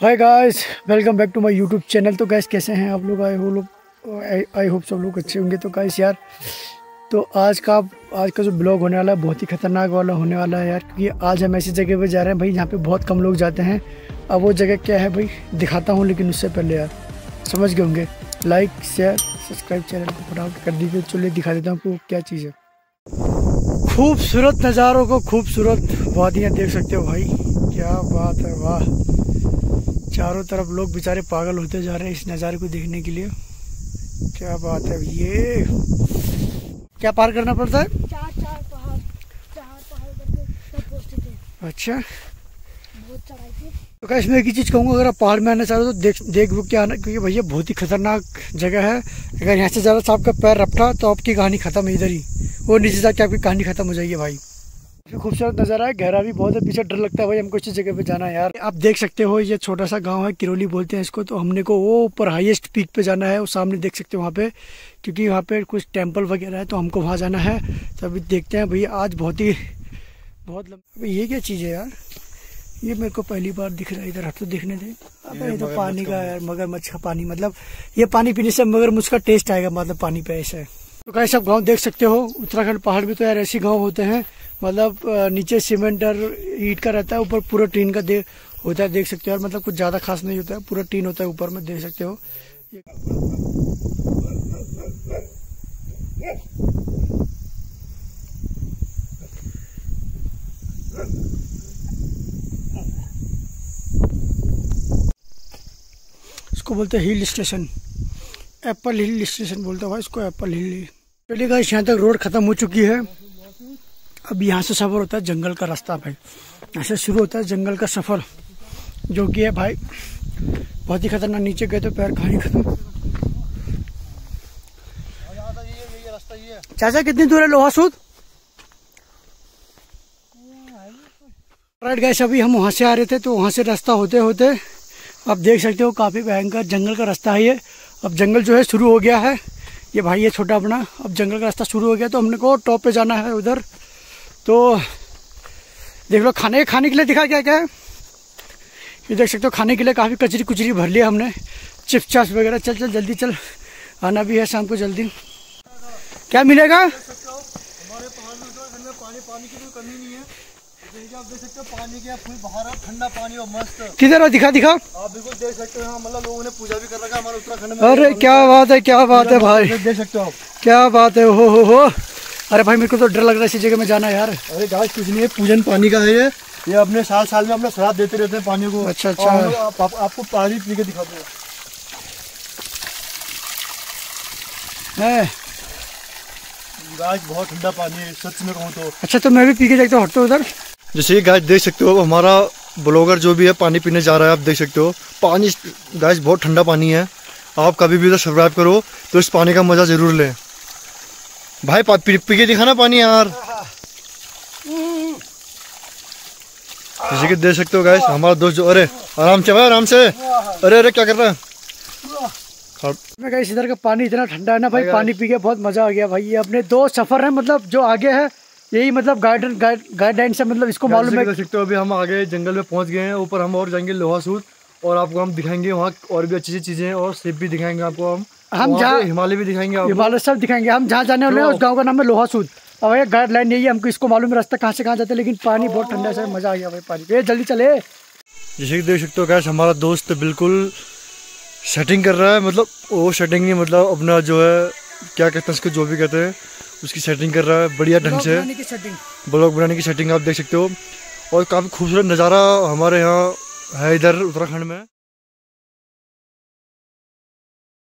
Hi guys welcome back to my YouTube channel तो guys कैसे हैं आप लोग? आए हो लोग? आई होप सब लोग अच्छे होंगे। तो गाइस यार तो आज का आज का जो ब्लॉग होने वाला है, बहुत ही खतरनाक वाला होने वाला है यार, क्योंकि आज हम ऐसी जगह पर जा रहे हैं। भाई, यहाँ पे बहुत कम लोग जाते हैं। अब वो जगह क्या है भाई, दिखाता हूँ, लेकिन उससे पहले यार, समझ गए होंगे। लाइक शेयर सब्सक्राइब चैनल को फटाफट कर दीजिए। चलिए दिखा देता हूँ आपको क्या चीज़ है। खूबसूरत नज़ारों को खूबसूरत वादियाँ देख सकते हो भाई। क्या बात है, वाह। चारों तरफ़ लोग बेचारे पागल होते जा रहे हैं इस नज़ारे को देखने के लिए। क्या बात है ये? क्या पार करना पड़ता है? चार चार पहाड़ चार पहाड़ करके पहुँचते थे अच्छा। बहुत तो कैसे मैं एक ही चीज़ कहूँगा अगर आप पहाड़ में आना चाह रहे हो तो देख देख वो क्या आना क्योंकि भैया बहुत ही खतरनाक जगह है। अगर यहाँ से ज़्यादा आपका पैर रपटा तो आपकी कहानी खत्म है इधर ही। वो नीचे जाके आपकी कहानी खत्म हो जाएगी भाई। खूबसूरत नज़ारा है गहरा भी बहुत है पीछे डर लगता है भाई हमको इस जगह पे जाना है यार। आप देख सकते हो ये छोटा सा गाँव है किरोली बोलते हैं इसको तो हमने को वो ऊपर हाईएस्ट पीक पे जाना है और सामने देख सकते हो वहाँ पे क्योंकि वहाँ पे कुछ टेंपल वगैरह है तो हमको वहाँ जाना है। तो अभी देखते हैं भैया आज बहुत ही बहुत लंबा ये क्या चीज़ है यार? ये मेरे को पहली बार दिख रहा है इधर तो देखने दे। अबे ये तो पानी का है मगरमच्छ। का पानी मतलब ये पानी पीने से मगरमच्छ का टेस्ट आएगा मतलब पानी पे ऐसा है। तो कैसे आप गाँव देख सकते हो, उत्तराखंड पहाड़ में तो यार ऐसे गाँव होते हैं मतलब नीचे सीमेंट और ईट का रहता है, ऊपर पूरा टीन का दे, होता है, देख सकते हो और मतलब कुछ ज़्यादा खास नहीं होता है पूरा टीन होता है, ऊपर में देख सकते हो। इसको बोलते हैं hill station apple hill station बोलता हुआ इसको एप्पल हिल। चलिए गाइस यहाँ तक रोड खत्म हो चुकी है। अब यहाँ से सफ़र होता है जंगल का रास्ता भाई। यहाँ से शुरू होता है जंगल का सफ़र, जो कि है भाई, बहुत ही खतरनाक। नीचे गए तो पैर कहानी खत्म। चाचा, कितनी दूर है लोहा सूद? राइट गए अभी हम वहाँ से आ रहे थे तो वहाँ से रास्ता होते होते आप देख सकते हो, काफ़ी भयंकर जंगल का रास्ता है ये। अब जंगल जो है शुरू हो गया है। ये भाई ये छोटा अपना। अब जंगल का रास्ता शुरू हो गया तो हमने को टॉप पे जाना है उधर। तो देख लो, खाने खाने के लिए दिखा क्या क्या है? ये देख सकते हो, खाने के लिए काफ़ी कचरी कुचरी भर लिया हमने। चिप्स चाप्स वगैरह। चल चल, जल्दी चल। आना भी है शाम को जल्दी। क्या मिलेगा? है। आप देख सकते हो पानी के फुल बाहर ठंडा पानी और मस्त। किधर दिखा दिखा। आप बिल्कुल देख सकते हो मतलब लोगों ने पूजा भी कर रखा हमारे उत्तराखंड में। अरे क्या बात है क्या बात है भाई। देख सकते हो आप। क्या बात है हो हो हो। अरे भाई मेरे को तो डर लग रहा है इसी जगह में जाना यार। अरे गाय कुछ नहीं है पूजन पानी का है ये। ये अपने साल साल में अपना श्राद्ध देते रहते हैं पानी को। अच्छा, अच्छा। आपको पानी पी के दिखाते हैं। गाय बहुत ठंडा पानी है सच में कहूँ तो। अच्छा तो मैं भी पी के देखता हूँ हटता उधर। जैसे ये गाय देख सकते हो हमारा ब्लॉगर जो भी है पानी पीने जा रहा है आप देख सकते हो। पानी गाय बहुत ठंडा पानी है। आप कभी भी इधर सब्सक्राइब करो तो इस पानी का मज़ा ज़रूर लें। भाई पी, पी के दिखाना पानी यार। जैसे कि देख सकते हो गाइस हमारा दोस्त जो अरे आराम से भाई आराम से। अरे अरे क्या कर रहा है? मैं कहीं इधर का पानी इतना ठंडा है ना भाई पानी पी के बहुत मज़ा आ गया भाई। ये अपने दो सफ़र है मतलब जो आगे है यही मतलब गाइडन गाइडलाइन से मतलब इसको मालूम है सकते हो अभी हम आगे जंगल में पहुँच गए हैं ऊपर हम और जाएँगे लोहा सूद और आपको हम दिखाएँगे वहाँ और भी अच्छी अच्छी चीज़ें हैं और सेब भी दिखाएँगे आपको हम। हम जहाँ- हिमालय भी दिखाएँगे हिमालय सब दिखाएँगे। हम जहाँ जाने वाले हैं उस गाँव का नाम है लोहा सूद और ये गाइडलाइन यही है हमको इसको मालूम है रास्ता कहाँ से कहाँ जाते हैं लेकिन पानी बहुत ठंडा है मज़ा आ गया भाई पानी। जल्दी चले। जैसे कि देख सकते हो गैस हमारा दोस्त बिल्कुल सेटिंग कर रहा है मतलब वो सेटिंग नहीं मतलब अपना जो है क्या कहते हैं उसको जो भी कहते हैं उसकी सेटिंग कर रहा है बढ़िया ढंग से। ब्लॉक ब्लॉग बनाने की सेटिंग आप देख सकते हो। और काफ़ी खूबसूरत नज़ारा हमारे यहाँ है इधर उत्तराखंड में।